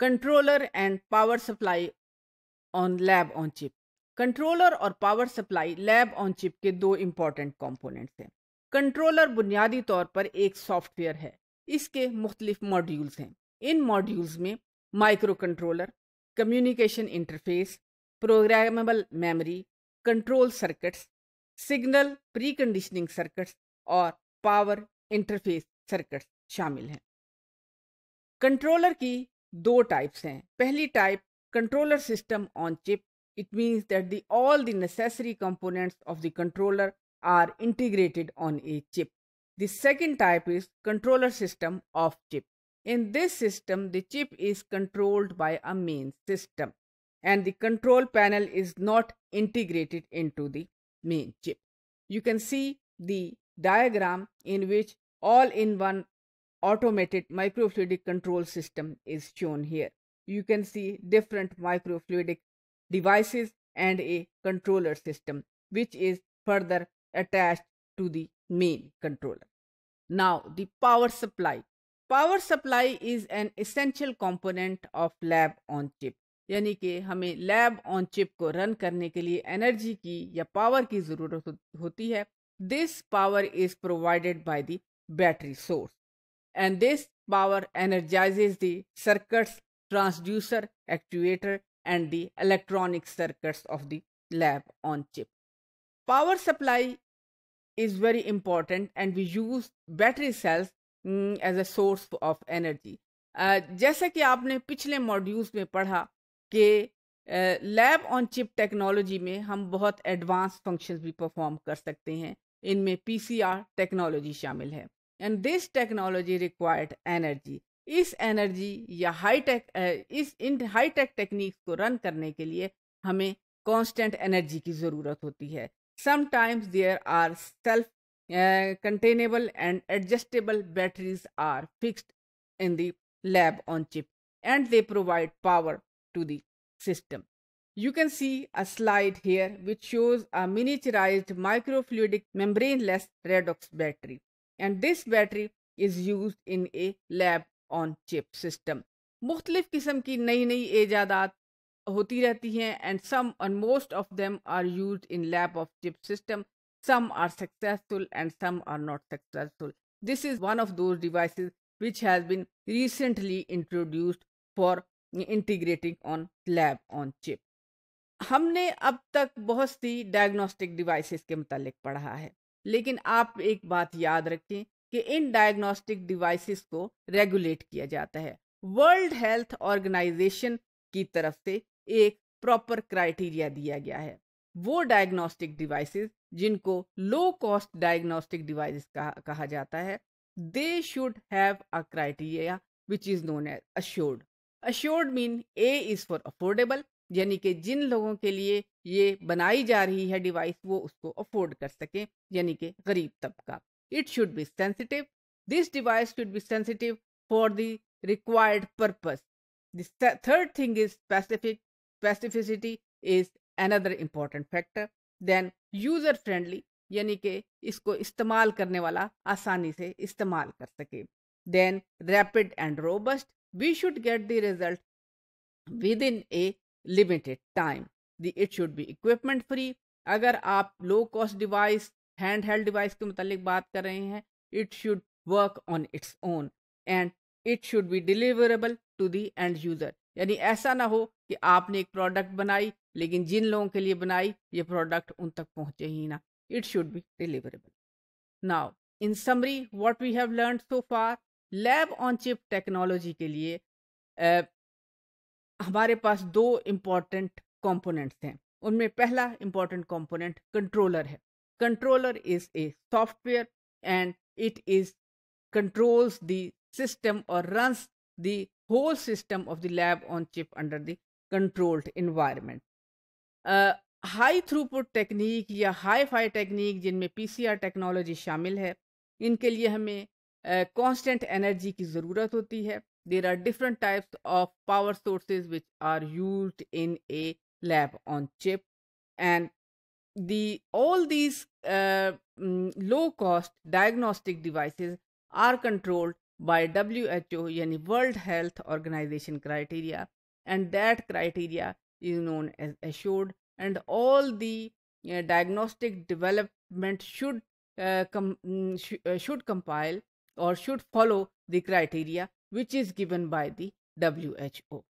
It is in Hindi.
Controller and power supply on lab on chip controller और power supply lab on chip के दो इंपॉर्टेंट कंपोनेंट्स हैं। कंट्रोलर बुनियादी तौर पर एक सॉफ्टवेयर है। इसके मुख्तलिफ़ मॉड्यूल्स हैं। इन मॉड्यूल्स में micro controller communication interface programmable memory control circuits signal pre conditioning circuits और पावर इंटरफेस सर्किट्स शामिल हैं। कंट्रोलर की दो टाइप्स हैं पहली type controller system on chip it means that the all the necessary components of the controller are integrated on a chip the second type is controller system of chip in this system the chip is controlled by a main system and the control panel is not integrated into the main chip you can see the diagram in which all in one automated microfluidic control system is shown here. You can see different microfluidic devices and a controller system, which is further attached to the main controller. Now, the power supply. Power supply is an essential component of lab on chip. यानी कि हमें लैब ऑन चिप को रन करने के लिए एनर्जी की या पावर की ज़रूरत होती है this power is provided by the battery source And this power energizes the circuits, transducer, actuator, and the electronic circuits of the lab on chip. Power supply is very important and we use battery cells mm, as a source of energy. Uh, जैसा कि आपने पिछले मॉड्यूल्स में पढ़ा कि लैब ऑन चिप टेक्नोलॉजी में हम बहुत एडवांस फ़ंक्शंस भी परफॉर्म कर सकते हैं इनमें पीसीआर टेक्नोलॉजी शामिल है And this technology required energy इस एनर्जी या हाई टेक इस इन हाई टेक टेक्निक्स को रन करने के लिए हमें कांस्टेंट एनर्जी की ज़रूरत होती है sometimes there are self containable and adjustable batteries are fixed in the lab on chip and they provide power to the system. You can see a slide here which shows a miniaturized microfluidic membraneless redox battery. And this battery is use in a lab on chip system मुख्तलिफ़ किस्म की नई नई ईजादात होती रहती हैं and some and most of them are use in lab of chip system some are successful and some are not successful this is one of those device which has been recently introduced for integrating on lab on chip हमने अब तक बहुत सी डायग्नोस्टिक डिवाइसेस के मुतालिक पढ़ा है। लेकिन आप एक बात याद रखें कि इन डायग्नोस्टिक डिवाइसेस को रेगुलेट किया जाता है। वर्ल्ड हेल्थ ऑर्गेनाइजेशन की तरफ़ से एक प्रॉपर क्राइटेरिया दिया गया है। वो डायग्नोस्टिक डिवाइसेस जिनको लो कॉस्ट डायग्नोस्टिक डिवाइसेस कहा, कहा जाता है they should have a criteria which is known as assured assured mean A is for affordable यानी कि जिन लोगों के लिए ये बनाई जा रही है डिवाइस, वो उसको अफोर्ड कर सके, यानी कि गरीब तबका। It should be sensitive. This device should be sensitive for the required purpose. Third thing is specific, specificity is another important factor. Then user friendly, यानी कि इसको इस्तेमाल करने वाला आसानी से इस्तेमाल कर सके। Then rapid and robust, we should get the result within a limited time it should be equipment free अगर आप low cost device hand held device के मतलब बात कर रहे हैं it should work on its own and it should be deliverable to the end user यानी ऐसा ना हो कि आपने एक प्रोडक्ट बनाई, लेकिन जिन लोगों के लिए बनाई, ये प्रोडक्ट उन तक पहुँचे ही ना। It should be deliverable now in summary what we have learn so far lab on chip technology के लिए हमारे पास दो इंपॉर्टेंट कंपोनेंट्स हैं। उनमें पहला इंपॉर्टेंट कंपोनेंट कंट्रोलर है। Controller is a software and it is controls the system or runs the whole system of the lab on chip under the controlled environment. High throughput technique या हाई फाई टेक्निक जिनमें पीसीआर टेक्नोलॉजी शामिल है इनके लिए हमें कांस्टेंट uh, एनर्जी की ज़रूरत होती है। There are different types of power sources which are used in a lab on chip. And the all these uh, mm, low cost diagnostic devices are controlled by WHO yani World Health Organization criteria. And that criteria is known as assured. And all the uh, diagnostic development should uh, com- mm, sh- uh, should compile or should follow the criteria which is given by the WHO.